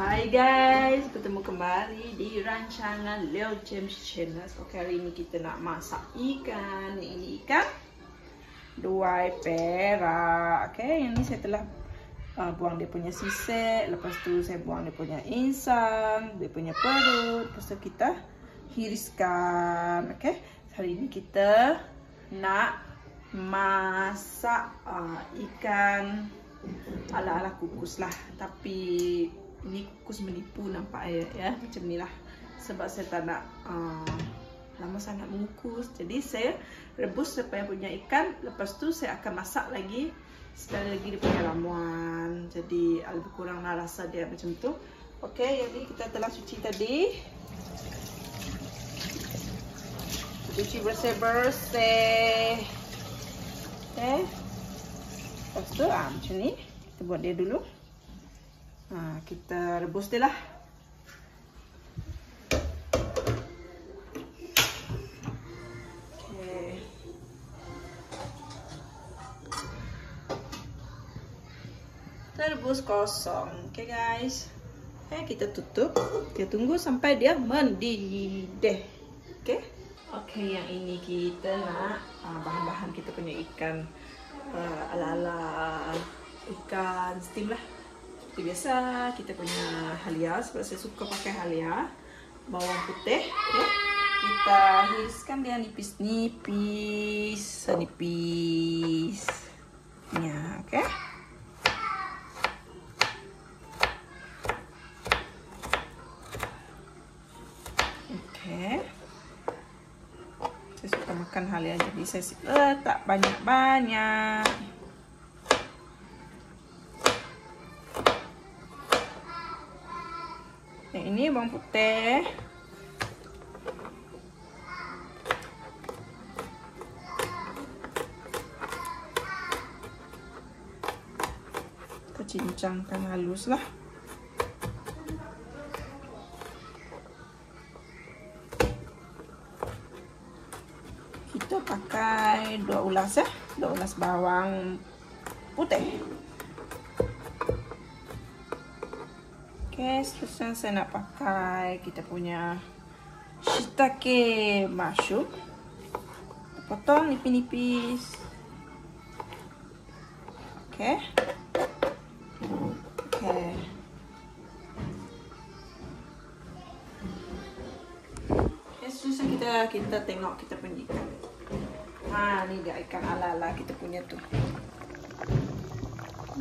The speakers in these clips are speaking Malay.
Hai guys, bertemu kembali di rancangan Leo James Channel. Okay, hari ini kita nak masak ikan. Ini ikan dua perak. Okay, yang ni saya telah uh, buang dia punya sisek. Lepas tu saya buang dia punya insang, dia punya perut. Lepas tu kita hiriskan. Okay, hari ini kita nak masak uh, ikan ala-ala kukus lah. Tapi ini kukus menipu nampak ya, ya macam ni lah. Sebab saya tak nak uh, lama sangat mengukus. Jadi saya rebus supaya punya ikan. Lepas tu saya akan masak lagi. Sekali lagi dia punya ramuan. Jadi lebih kurang lah rasa dia macam tu. Ok jadi kita telah cuci tadi. Cuci bersih-bersih ok lepas tu ah, macam ni. Kita buat dia dulu Ha, kita rebus dia lah. Rebus kosong. Okay guys. Okay, kita tutup. Kita tunggu sampai dia mendidih. Okay. Okay, yang ini kita nak ah, bahan-bahan uh, kita punya ikan uh, ala-ala ikan steam lah. Seperti biasa kita punya halia sebab saya suka pakai halia bawang putih ya. Kita hiriskan dia nipis-nipis, senipis. Ya. Okey. Saya suka makan halia jadi saya letak banyak-banyak. Bawang putih. Kita cincangkan halus lah. Kita pakai dua ulas ya. Dua ulas bawang putih. Okay, seterusnya saya nak pakai kita punya shiitake mushroom. Potong nipis-nipis. Okay. Okay. Okay, seterusnya kita kita tengok kita punya ikan. Ha, ni dia ikan ala-ala kita punya tu.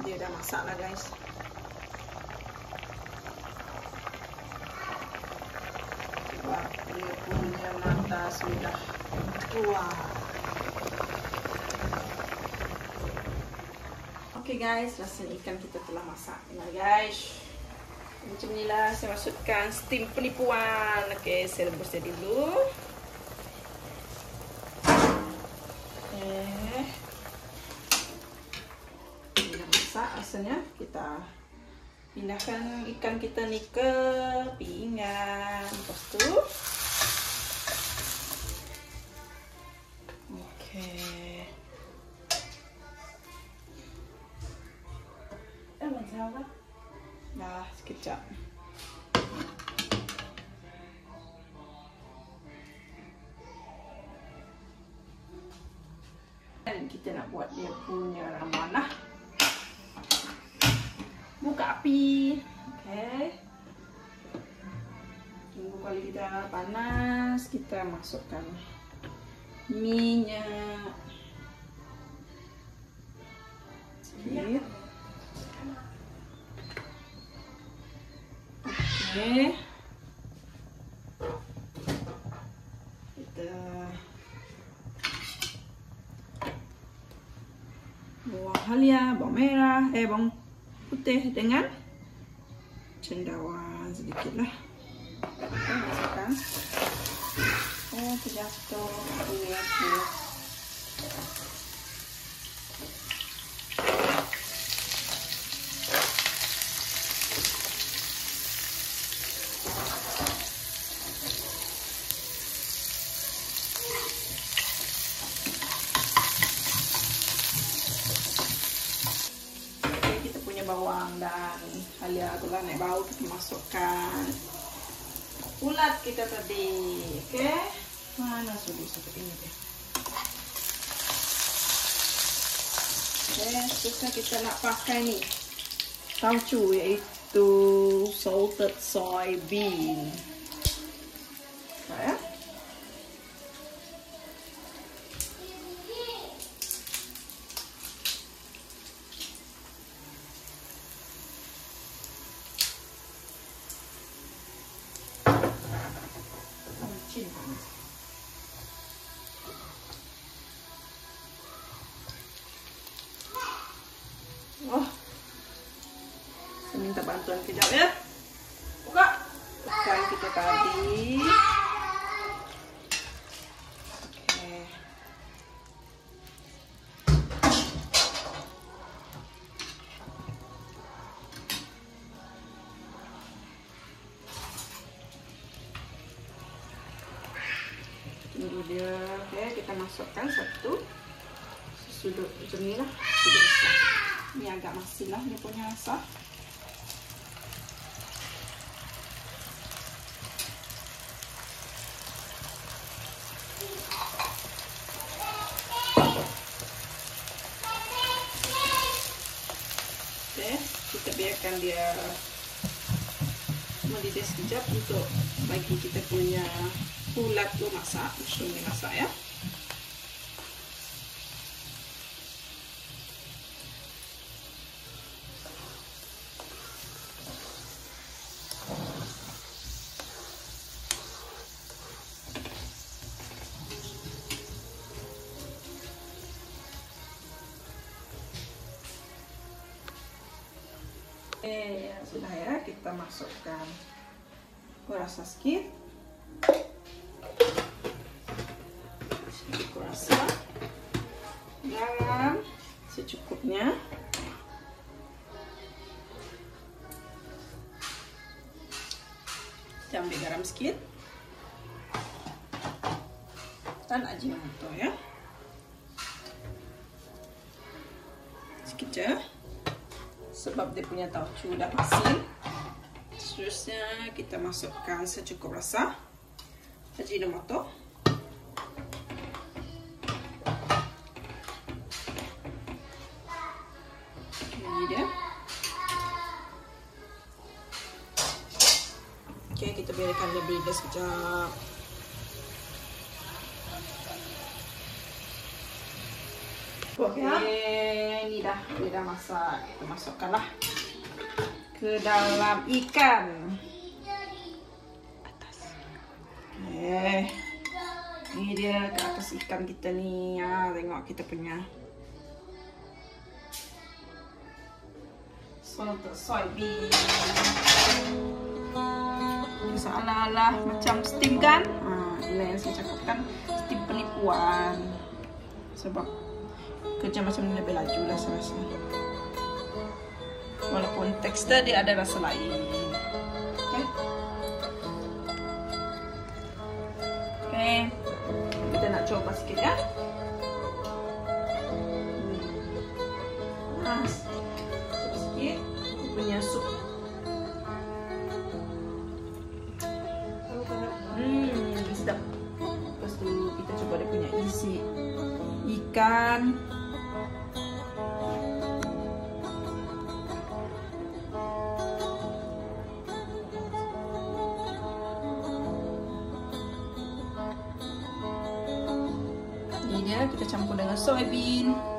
Dia dah masak lah guys. Punya mata sudah keluar. Okay guys, rasa ikan kita telah masak. Nah guys, macam ni lah saya masukkan steam penipuan. Okay, saya rebus dia dulu. Okay. Dah masak rasanya. Kita pindahkan ikan kita ni ke pinggan lepas tu dah sekejap kita nak buat dia punya ramuan lah buka api. Okey. Tunggu kali kita panas, kita masukkan minyak. Sedikit. Okey. Kita bawang halia, bawang merah, eh bawang putih dengan cendawan sedikit lah kita masukkan oh terjatuh ya, ya. Bawang dan halia tu lah sudah naik bau kita masukkan. Ulat kita tadi oke okay? mana sudah seperti ini deh okay, terusnya kita nak pakai nih tauco yaitu salted soybean. Ya Oh, saya minta bantuan kejap ya. Masukkan satu sudut macam ni lah. Sudut besar. Ini agak masin lah dia punya rasa. Biarkan dia mendidih sekejap untuk bagi kita punya ulat tu masak, mushroom ni masak ya. Sudah ya kita masukkan kurasa sedikit. Kurasa garam secukupnya. Cabai garam sedikit. Dan ajinomoto ya. Sedikit ya sebab dia punya tauco dah masin. Seterusnya kita masukkan secukup rasa ajinomoto. Ini dia. Okey, kita biarkan dia berida sekejap. Okey, ini dah, ini dah masak. Kita masukkanlah ke dalam ikan. Atas. Okey. Ini dia ke atas ikan kita ni. Ya, tengok kita punya. Salted soybean. Seolah-olah macam steam kan? Ha, inilah yang saya cakapkan. Steam penipuan. Sebab kerja macam ni lebih laju lah saya rasa. Walaupun tekstur dia ada rasa lain. Okay. okay. kita nak coba sikit ya. Nah, coba sikit. Punya sup. Hmm sedap. Lepas tu kita coba dia punya isi ikan dia kita campur dengan soybean